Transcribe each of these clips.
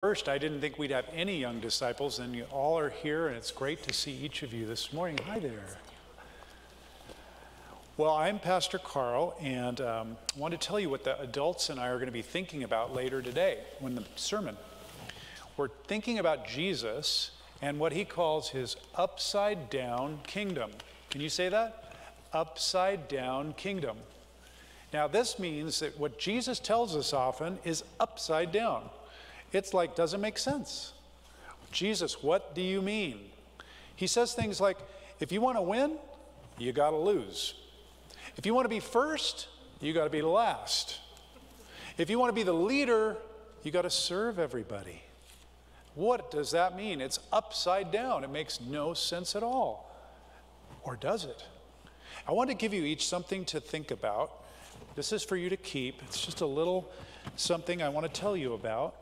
First, I didn't think we'd have any young disciples, and you all are here, and it's great to see each of you this morning. Hi there. Well, I'm Pastor Carl, and um, I want to tell you what the adults and I are going to be thinking about later today when the sermon. We're thinking about Jesus and what he calls his upside down kingdom. Can you say that? Upside down kingdom. Now, this means that what Jesus tells us often is upside down. It's like, doesn't make sense. Jesus, what do you mean? He says things like, if you want to win, you got to lose. If you want to be first, you got to be last. If you want to be the leader, you got to serve everybody. What does that mean? It's upside down. It makes no sense at all. Or does it? I want to give you each something to think about. This is for you to keep. It's just a little something I want to tell you about.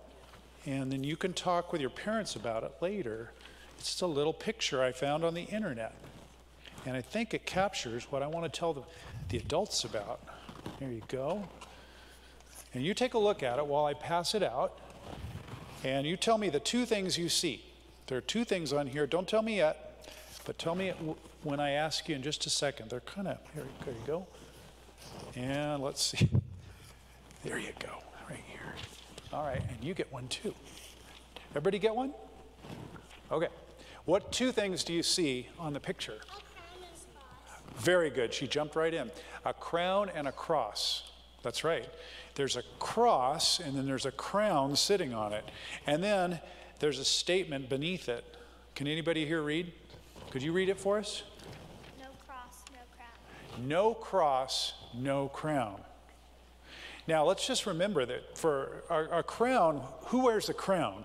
And then you can talk with your parents about it later. It's just a little picture I found on the internet. And I think it captures what I want to tell the, the adults about. There you go. And you take a look at it while I pass it out. And you tell me the two things you see. There are two things on here. Don't tell me yet, but tell me when I ask you in just a second. They're kind of, here, there you go. And let's see. There you go. All right, and you get one too. Everybody get one? Okay. What two things do you see on the picture? Very good. She jumped right in. A crown and a cross. That's right. There's a cross and then there's a crown sitting on it. And then there's a statement beneath it. Can anybody here read? Could you read it for us? No cross, no crown. No cross, no crown. Now, let's just remember that for a, a crown, who wears a crown?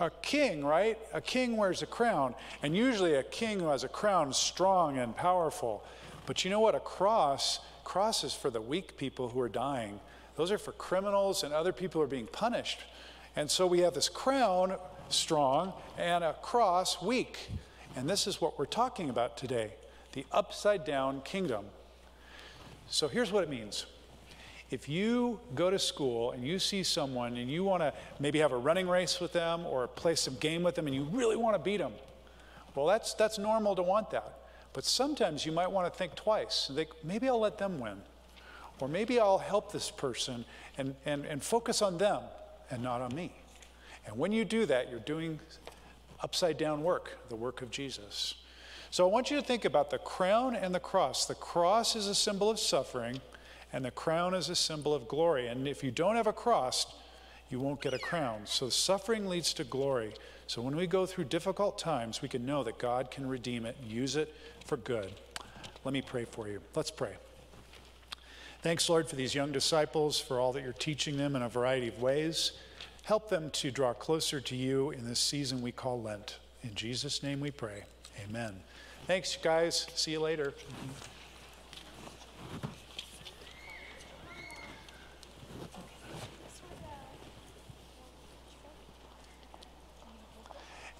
A king, right? A king wears a crown. And usually a king who has a crown is strong and powerful. But you know what? A cross, cross is for the weak people who are dying. Those are for criminals and other people who are being punished. And so we have this crown, strong, and a cross, weak. And this is what we're talking about today the upside down kingdom. So here's what it means if you go to school and you see someone and you want to maybe have a running race with them or play some game with them and you really want to beat them, well, that's, that's normal to want that. But sometimes you might want to think twice. And think, maybe I'll let them win. Or maybe I'll help this person and, and, and focus on them and not on me. And when you do that, you're doing upside down work, the work of Jesus. So I want you to think about the crown and the cross. The cross is a symbol of suffering, and the crown is a symbol of glory. And if you don't have a cross, you won't get a crown. So suffering leads to glory. So when we go through difficult times, we can know that God can redeem it, use it for good. Let me pray for you. Let's pray. Thanks, Lord, for these young disciples, for all that you're teaching them in a variety of ways. Help them to draw closer to you in this season we call Lent. In Jesus' name we pray. Amen. Thanks, guys. See you later.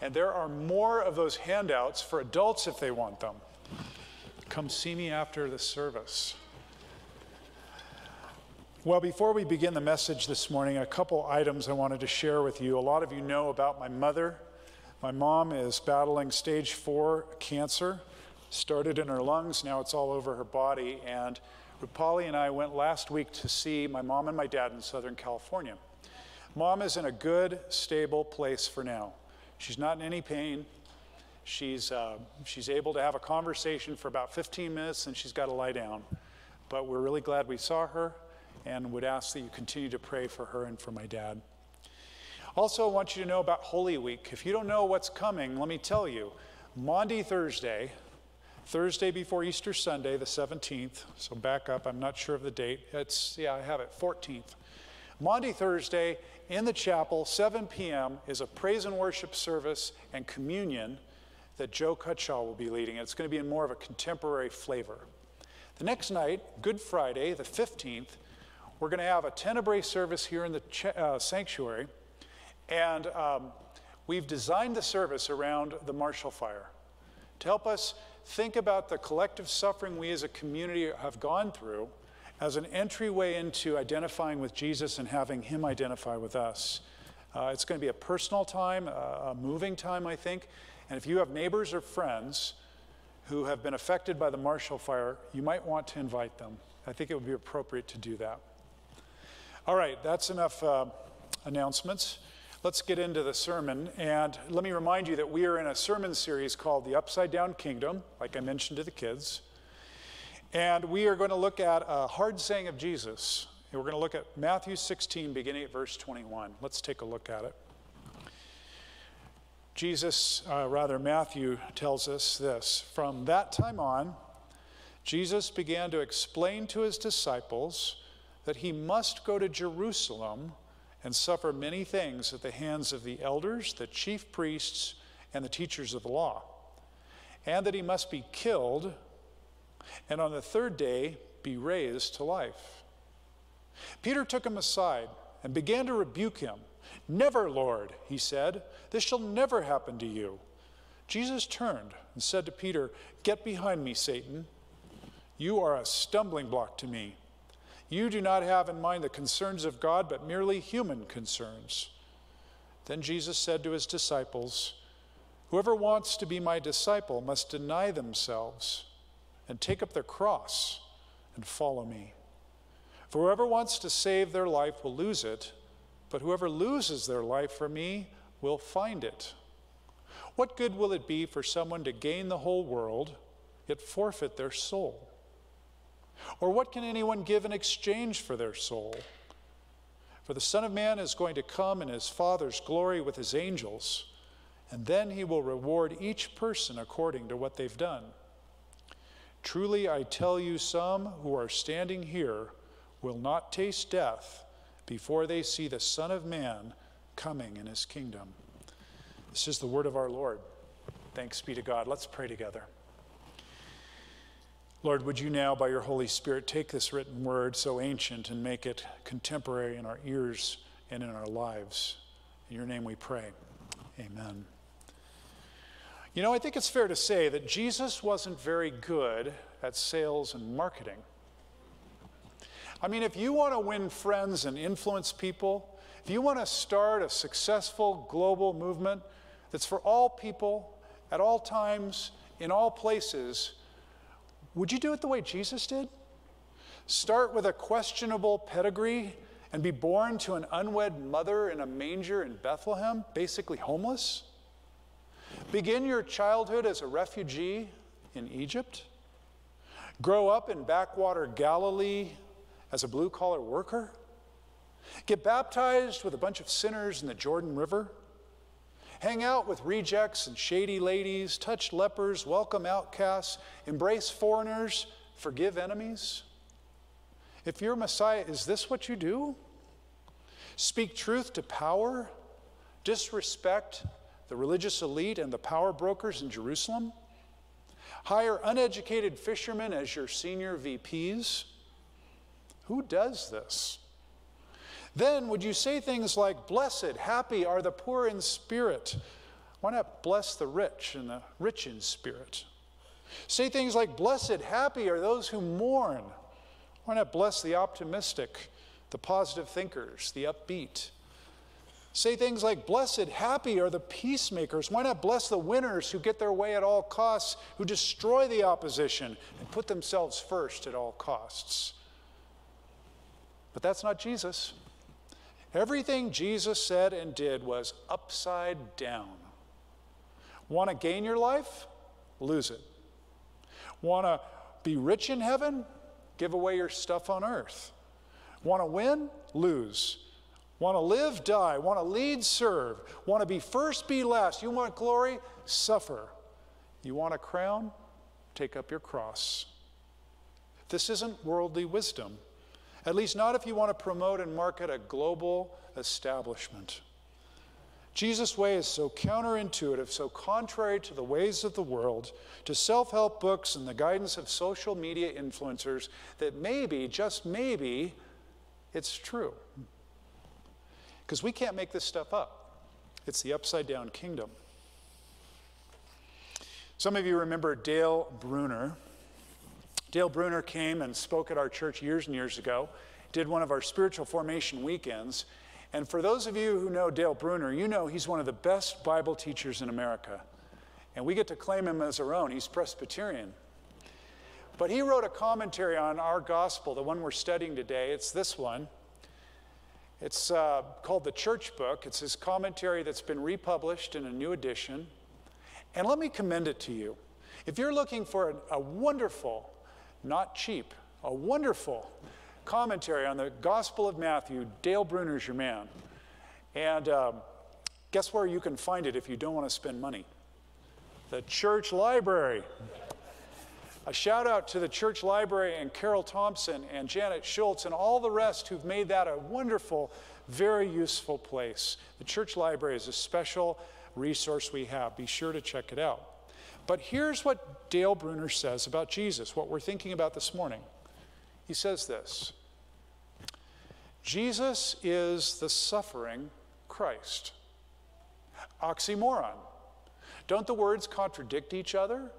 And there are more of those handouts for adults if they want them. Come see me after the service. Well, before we begin the message this morning, a couple items I wanted to share with you. A lot of you know about my mother. My mom is battling stage four cancer. Started in her lungs, now it's all over her body. And Rupali and I went last week to see my mom and my dad in Southern California. Mom is in a good, stable place for now. She's not in any pain. She's, uh, she's able to have a conversation for about 15 minutes and she's got to lie down. But we're really glad we saw her and would ask that you continue to pray for her and for my dad. Also, I want you to know about Holy Week. If you don't know what's coming, let me tell you. Maundy Thursday, Thursday before Easter Sunday, the 17th, so back up, I'm not sure of the date. It's, yeah, I have it, 14th. Maundy Thursday in the chapel, 7 p.m., is a praise and worship service and communion that Joe Cutshaw will be leading. It's going to be in more of a contemporary flavor. The next night, Good Friday, the 15th, we're going to have a tenebrae service here in the ch- uh, sanctuary, and um, we've designed the service around the Marshall Fire to help us think about the collective suffering we as a community have gone through as an entryway into identifying with Jesus and having Him identify with us. Uh, it's going to be a personal time, a moving time, I think. And if you have neighbors or friends who have been affected by the Marshall Fire, you might want to invite them. I think it would be appropriate to do that. All right, that's enough uh, announcements. Let's get into the sermon. And let me remind you that we are in a sermon series called The Upside Down Kingdom, like I mentioned to the kids. And we are going to look at a hard saying of Jesus. And we're going to look at Matthew 16, beginning at verse 21. Let's take a look at it. Jesus, uh, rather, Matthew tells us this From that time on, Jesus began to explain to his disciples that he must go to Jerusalem and suffer many things at the hands of the elders, the chief priests, and the teachers of the law, and that he must be killed and on the third day be raised to life. Peter took him aside and began to rebuke him. Never, Lord, he said, this shall never happen to you. Jesus turned and said to Peter, Get behind me, Satan. You are a stumbling block to me. You do not have in mind the concerns of God, but merely human concerns. Then Jesus said to his disciples, Whoever wants to be my disciple must deny themselves and take up their cross and follow me. For whoever wants to save their life will lose it but whoever loses their life for me will find it. What good will it be for someone to gain the whole world, yet forfeit their soul? Or what can anyone give in exchange for their soul? For the Son of Man is going to come in his Father's glory with his angels, and then he will reward each person according to what they've done. Truly, I tell you, some who are standing here will not taste death before they see the Son of Man coming in his kingdom. This is the word of our Lord. Thanks be to God. Let's pray together. Lord, would you now, by your Holy Spirit, take this written word so ancient and make it contemporary in our ears and in our lives? In your name we pray. Amen. You know, I think it's fair to say that Jesus wasn't very good at sales and marketing. I mean, if you want to win friends and influence people, if you want to start a successful global movement that's for all people, at all times, in all places, would you do it the way Jesus did? Start with a questionable pedigree and be born to an unwed mother in a manger in Bethlehem, basically homeless? Begin your childhood as a refugee in Egypt? Grow up in backwater Galilee as a blue collar worker? Get baptized with a bunch of sinners in the Jordan River? Hang out with rejects and shady ladies, touch lepers, welcome outcasts, embrace foreigners, forgive enemies? If you're Messiah, is this what you do? Speak truth to power? Disrespect the religious elite and the power brokers in Jerusalem? Hire uneducated fishermen as your senior VPs? Who does this? Then would you say things like, Blessed, happy are the poor in spirit? Why not bless the rich and the rich in spirit? Say things like, Blessed, happy are those who mourn. Why not bless the optimistic, the positive thinkers, the upbeat? Say things like, Blessed, happy are the peacemakers. Why not bless the winners who get their way at all costs, who destroy the opposition and put themselves first at all costs? But that's not Jesus. Everything Jesus said and did was upside down. Want to gain your life? Lose it. Want to be rich in heaven? Give away your stuff on earth. Want to win? Lose. Want to live? Die. Want to lead? Serve. Want to be first? Be last. You want glory? Suffer. You want a crown? Take up your cross. This isn't worldly wisdom. At least, not if you want to promote and market a global establishment. Jesus' way is so counterintuitive, so contrary to the ways of the world, to self help books and the guidance of social media influencers, that maybe, just maybe, it's true. Because we can't make this stuff up. It's the upside down kingdom. Some of you remember Dale Bruner. Dale Bruner came and spoke at our church years and years ago, did one of our spiritual formation weekends, And for those of you who know Dale Bruner, you know he's one of the best Bible teachers in America. And we get to claim him as our own. He's Presbyterian. But he wrote a commentary on our gospel, the one we're studying today. It's this one. It's uh, called the Church Book. It's his commentary that's been republished in a new edition. And let me commend it to you. If you're looking for a, a wonderful, not cheap, a wonderful commentary on the Gospel of Matthew, Dale Bruner's your man. And um, guess where you can find it if you don't want to spend money? The church library. A shout out to the church library and Carol Thompson and Janet Schultz and all the rest who've made that a wonderful, very useful place. The church library is a special resource we have. Be sure to check it out. But here's what Dale Bruner says about Jesus, what we're thinking about this morning. He says this Jesus is the suffering Christ. Oxymoron. Don't the words contradict each other?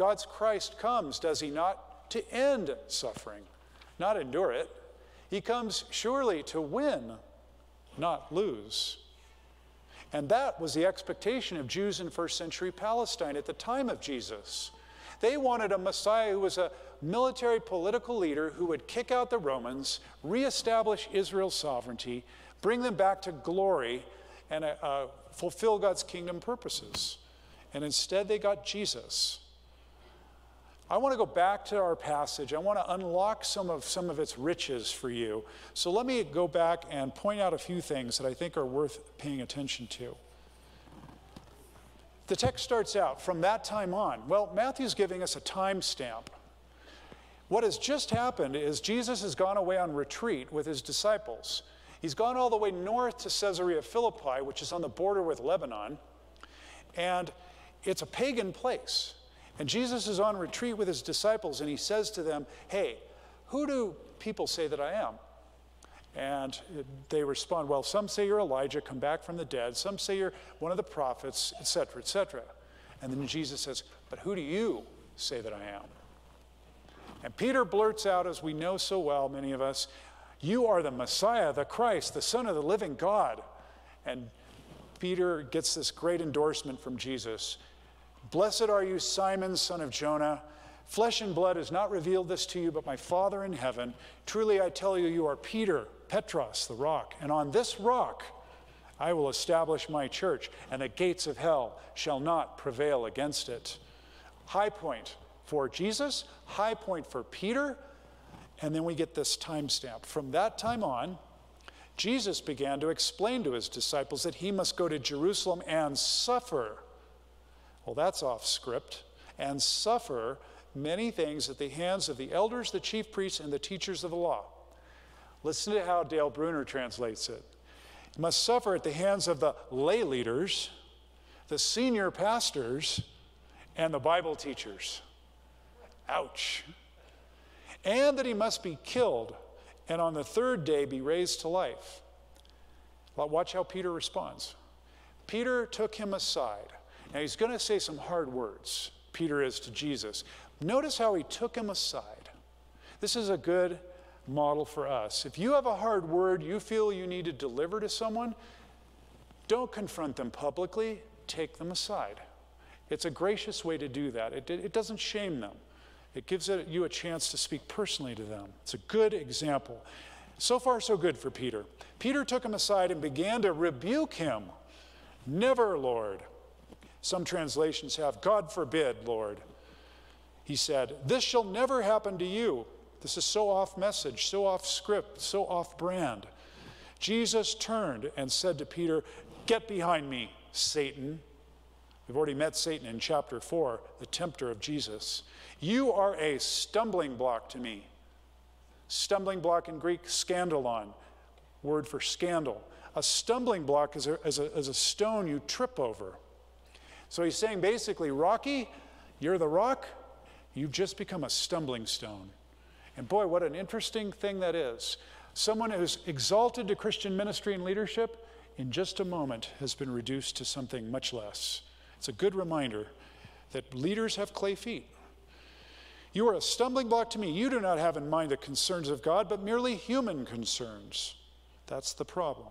God's Christ comes, does he not, to end suffering, not endure it. He comes surely to win, not lose. And that was the expectation of Jews in first century Palestine at the time of Jesus. They wanted a Messiah who was a military political leader who would kick out the Romans, reestablish Israel's sovereignty, bring them back to glory, and uh, fulfill God's kingdom purposes. And instead, they got Jesus. I want to go back to our passage. I want to unlock some of, some of its riches for you. So let me go back and point out a few things that I think are worth paying attention to. The text starts out from that time on. Well, Matthew's giving us a time stamp. What has just happened is Jesus has gone away on retreat with his disciples. He's gone all the way north to Caesarea Philippi, which is on the border with Lebanon, and it's a pagan place. And Jesus is on retreat with his disciples, and he says to them, Hey, who do people say that I am? And they respond, Well, some say you're Elijah, come back from the dead. Some say you're one of the prophets, etc., etc. And then Jesus says, But who do you say that I am? And Peter blurts out, as we know so well, many of us, You are the Messiah, the Christ, the Son of the living God. And Peter gets this great endorsement from Jesus Blessed are you, Simon, son of Jonah. Flesh and blood has not revealed this to you, but my Father in heaven. Truly I tell you, you are Peter, Petros, the rock. And on this rock I will establish my church, and the gates of hell shall not prevail against it. High point for Jesus, high point for Peter, and then we get this timestamp. From that time on, Jesus began to explain to his disciples that he must go to Jerusalem and suffer. Well, that's off script. And suffer many things at the hands of the elders, the chief priests, and the teachers of the law. Listen to how Dale Bruner translates it. He must suffer at the hands of the lay leaders, the senior pastors, and the Bible teachers. Ouch. And that he must be killed and on the third day be raised to life. Watch how Peter responds. Peter took him aside. Now he's going to say some hard words, Peter is to Jesus. Notice how he took him aside. This is a good model for us. If you have a hard word you feel you need to deliver to someone, don't confront them publicly, take them aside. It's a gracious way to do that. It, it doesn't shame them. It gives you a chance to speak personally to them. It's a good example. So far, so good for Peter. Peter took him aside and began to rebuke him. Never, Lord. Some translations have, God forbid, Lord. He said, This shall never happen to you. This is so off message, so off script, so off brand. Jesus turned and said to Peter, Get behind me, Satan. We've already met Satan in chapter 4, the tempter of Jesus. You are a stumbling block to me. Stumbling block in Greek, scandalon, word for scandal. A stumbling block is a, is a, is a stone you trip over. So he's saying basically, Rocky, you're the rock, you've just become a stumbling stone. And boy, what an interesting thing that is. Someone who's exalted to Christian ministry and leadership, in just a moment, has been reduced to something much less. It's a good reminder that leaders have clay feet. You are a stumbling block to me. You do not have in mind the concerns of God, but merely human concerns. That's the problem.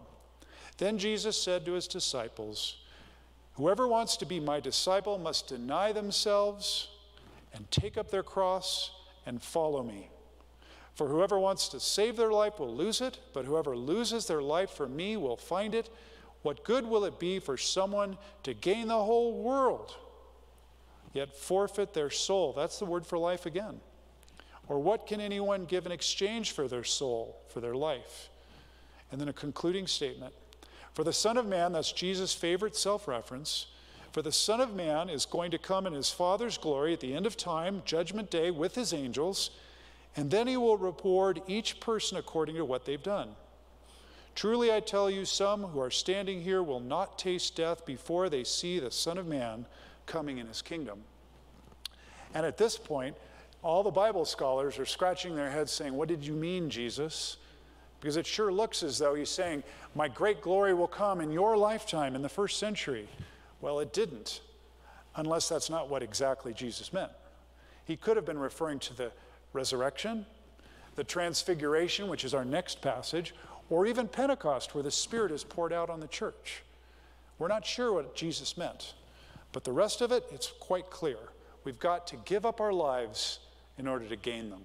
Then Jesus said to his disciples, Whoever wants to be my disciple must deny themselves and take up their cross and follow me. For whoever wants to save their life will lose it, but whoever loses their life for me will find it. What good will it be for someone to gain the whole world, yet forfeit their soul? That's the word for life again. Or what can anyone give in exchange for their soul, for their life? And then a concluding statement For the Son of Man, that's Jesus' favorite self reference, for the Son of Man is going to come in his Father's glory at the end of time, judgment day, with his angels, and then he will reward each person according to what they've done. Truly, I tell you, some who are standing here will not taste death before they see the Son of Man coming in his kingdom. And at this point, all the Bible scholars are scratching their heads saying, What did you mean, Jesus? Because it sure looks as though he's saying, My great glory will come in your lifetime in the first century. Well, it didn't, unless that's not what exactly Jesus meant. He could have been referring to the resurrection, the transfiguration, which is our next passage, or even Pentecost, where the Spirit is poured out on the church. We're not sure what Jesus meant, but the rest of it, it's quite clear. We've got to give up our lives in order to gain them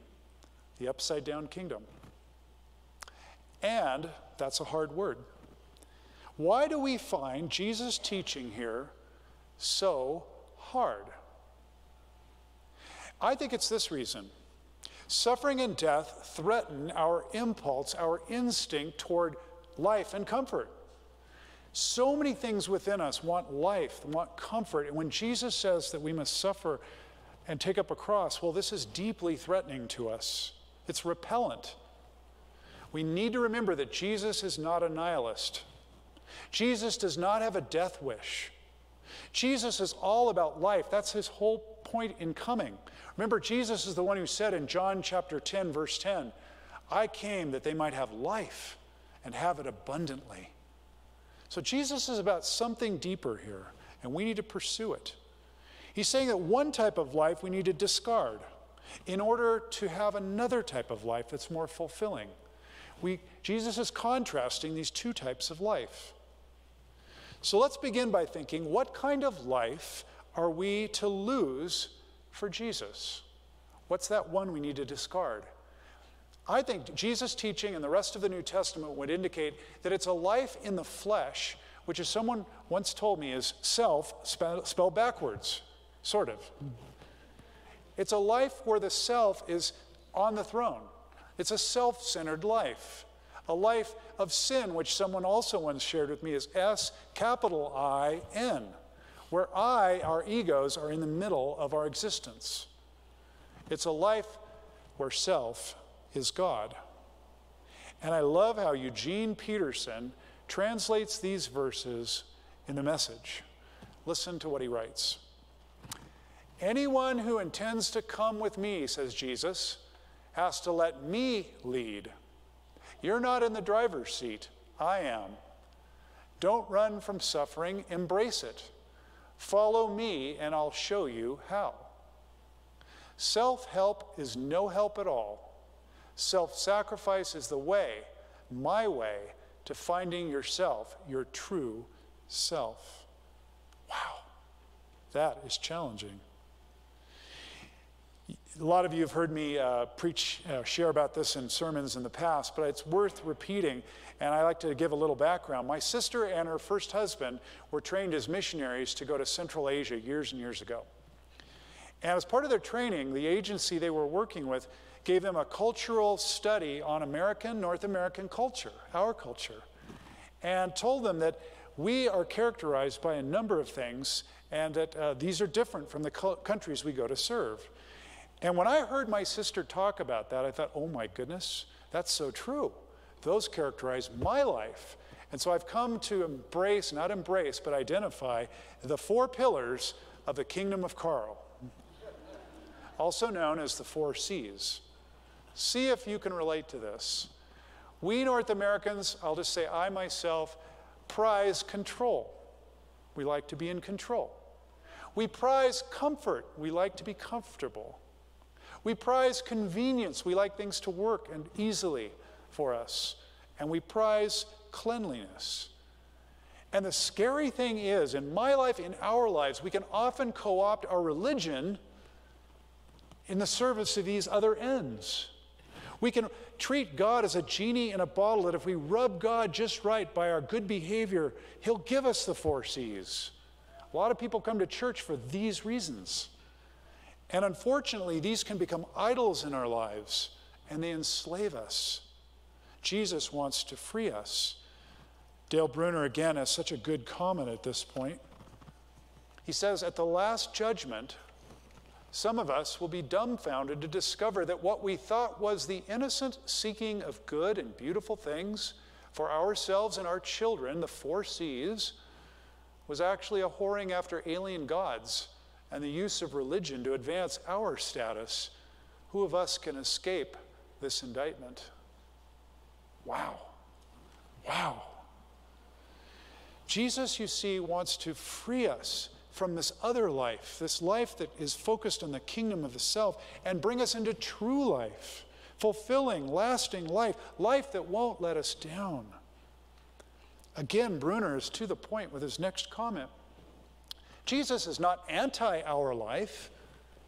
the upside down kingdom. And that's a hard word. Why do we find Jesus' teaching here so hard? I think it's this reason. Suffering and death threaten our impulse, our instinct toward life and comfort. So many things within us want life, want comfort. And when Jesus says that we must suffer and take up a cross, well, this is deeply threatening to us. It's repellent. We need to remember that Jesus is not a nihilist. Jesus does not have a death wish. Jesus is all about life. That's his whole point in coming. Remember, Jesus is the one who said in John chapter 10, verse 10, I came that they might have life and have it abundantly. So Jesus is about something deeper here, and we need to pursue it. He's saying that one type of life we need to discard in order to have another type of life that's more fulfilling. We, Jesus is contrasting these two types of life. So let's begin by thinking what kind of life are we to lose for Jesus? What's that one we need to discard? I think Jesus' teaching and the rest of the New Testament would indicate that it's a life in the flesh, which, as someone once told me, is self spelled backwards, sort of. It's a life where the self is on the throne. It's a self centered life. A life of sin, which someone also once shared with me, is S capital I N, where I, our egos, are in the middle of our existence. It's a life where self is God. And I love how Eugene Peterson translates these verses in the message. Listen to what he writes. Anyone who intends to come with me, says Jesus, has to let me lead. You're not in the driver's seat, I am. Don't run from suffering, embrace it. Follow me, and I'll show you how. Self help is no help at all. Self sacrifice is the way, my way, to finding yourself, your true self. Wow, that is challenging. A lot of you have heard me uh, preach, uh, share about this in sermons in the past, but it's worth repeating, and I like to give a little background. My sister and her first husband were trained as missionaries to go to Central Asia years and years ago. And as part of their training, the agency they were working with gave them a cultural study on American, North American culture, our culture, and told them that we are characterized by a number of things and that uh, these are different from the countries we go to serve. And when I heard my sister talk about that, I thought, oh my goodness, that's so true. Those characterize my life. And so I've come to embrace, not embrace, but identify the four pillars of the kingdom of Carl, also known as the four C's. See if you can relate to this. We North Americans, I'll just say I myself, prize control. We like to be in control. We prize comfort. We like to be comfortable. We prize convenience. We like things to work and easily for us. and we prize cleanliness. And the scary thing is, in my life, in our lives, we can often co opt our religion in the service of these other ends. We can treat God as a genie in a bottle that if we rub God just right by our good behavior, He'll give us the four C's. A lot of people come to church for these reasons. And unfortunately, these can become idols in our lives and they enslave us. Jesus wants to free us. Dale Bruner again has such a good comment at this point. He says, At the last judgment, some of us will be dumbfounded to discover that what we thought was the innocent seeking of good and beautiful things for ourselves and our children, the four C's, was actually a whoring after alien gods and the use of religion to advance our status. Who of us can escape this indictment? Wow. Wow. Jesus, you see, wants to free us from this other life, this life that is focused on the kingdom of the self, and bring us into true life, fulfilling, lasting life, life that won't let us down. Again, Bruner is to the point with his next comment. Jesus is not anti our life,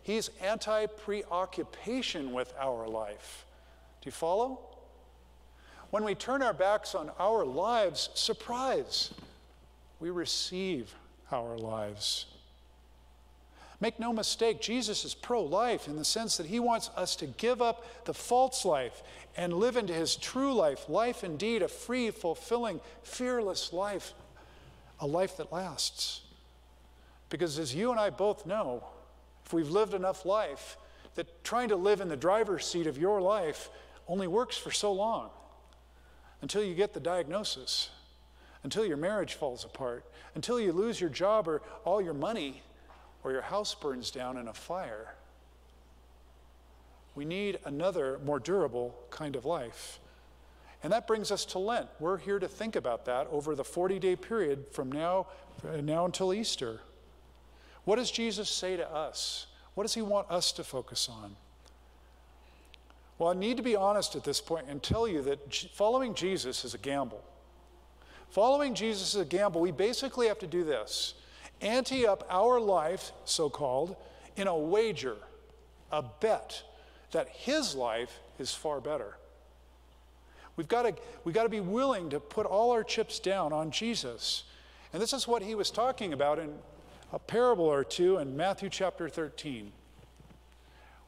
he's anti preoccupation with our life. Do you follow? When we turn our backs on our lives, surprise, we receive our lives. Make no mistake, Jesus is pro life in the sense that he wants us to give up the false life and live into his true life, life indeed, a free, fulfilling, fearless life, a life that lasts. Because as you and I both know, if we've lived enough life, that trying to live in the driver's seat of your life only works for so long until you get the diagnosis until your marriage falls apart, until you lose your job or all your money, or your house burns down in a fire. We need another, more durable kind of life. And that brings us to Lent. We're here to think about that over the 40 day period from now, uh, now until Easter. What does Jesus say to us? What does he want us to focus on? Well, I need to be honest at this point and tell you that following Jesus is a gamble. Following Jesus is a gamble. We basically have to do this ante up our life, so called, in a wager, a bet that his life is far better. We've got to, we've got to be willing to put all our chips down on Jesus. And this is what he was talking about in a parable or two in Matthew chapter 13,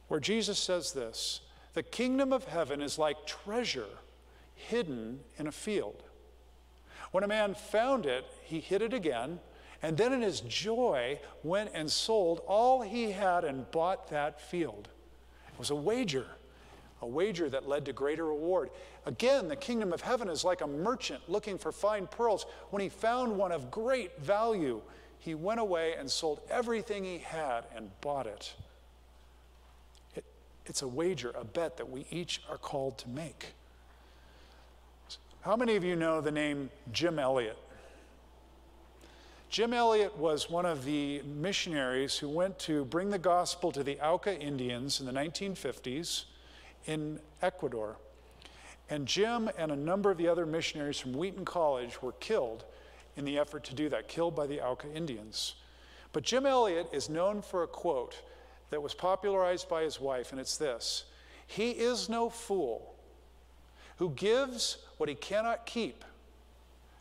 where Jesus says this The kingdom of heaven is like treasure hidden in a field. When a man found it, he hid it again, and then in his joy went and sold all he had and bought that field. It was a wager, a wager that led to greater reward. Again, the kingdom of heaven is like a merchant looking for fine pearls. When he found one of great value, he went away and sold everything he had and bought it. it it's a wager, a bet that we each are called to make. How many of you know the name Jim Elliot? Jim Elliot was one of the missionaries who went to bring the gospel to the Auca Indians in the 1950s in Ecuador. And Jim and a number of the other missionaries from Wheaton College were killed in the effort to do that, killed by the Auca Indians. But Jim Elliot is known for a quote that was popularized by his wife, and it's this He is no fool who gives what he cannot keep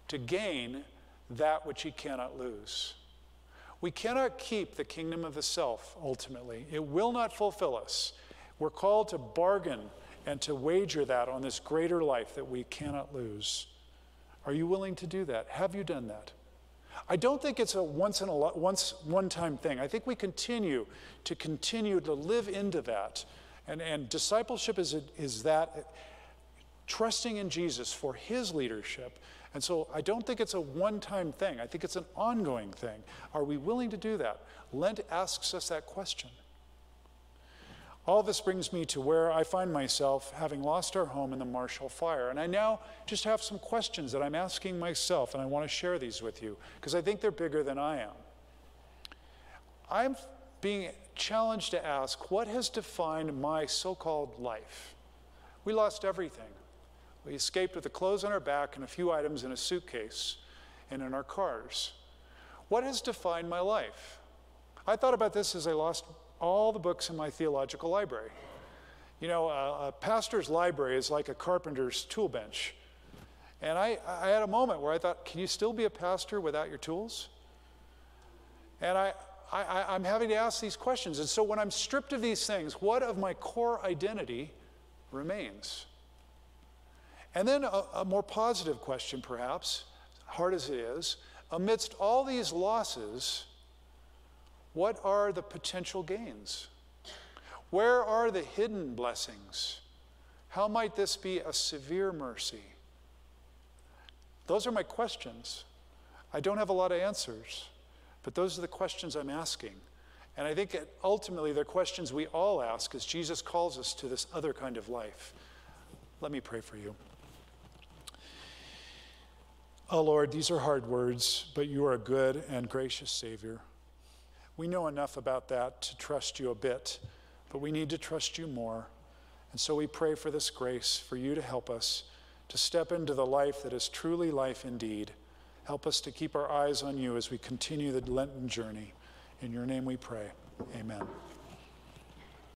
to gain that which he cannot lose. We cannot keep the kingdom of the self ultimately, it will not fulfill us. We're called to bargain and to wager that on this greater life that we cannot lose. Are you willing to do that? Have you done that? I don't think it's a once in a once one time thing. I think we continue to continue to live into that. And, and discipleship is, a, is that trusting in Jesus for his leadership. And so I don't think it's a one time thing, I think it's an ongoing thing. Are we willing to do that? Lent asks us that question. All this brings me to where I find myself having lost our home in the Marshall Fire. And I now just have some questions that I'm asking myself, and I want to share these with you because I think they're bigger than I am. I'm being challenged to ask what has defined my so called life? We lost everything. We escaped with the clothes on our back and a few items in a suitcase and in our cars. What has defined my life? I thought about this as I lost all the books in my theological library. You know, a, a pastor's library is like a carpenter's tool bench. And I, I had a moment where I thought, can you still be a pastor without your tools? And I, I, am having to ask these questions. And so when I'm stripped of these things, what of my core identity remains? And then a, a more positive question, perhaps, hard as it is, amidst all these losses, what are the potential gains? Where are the hidden blessings? How might this be a severe mercy? Those are my questions. I don't have a lot of answers, but those are the questions I'm asking. And I think ultimately they're questions we all ask as Jesus calls us to this other kind of life. Let me pray for you. Oh Lord, these are hard words, but you are a good and gracious Savior. We know enough about that to trust you a bit, but we need to trust you more. And so we pray for this grace, for you to help us to step into the life that is truly life indeed. Help us to keep our eyes on you as we continue the Lenten journey. In your name we pray. Amen.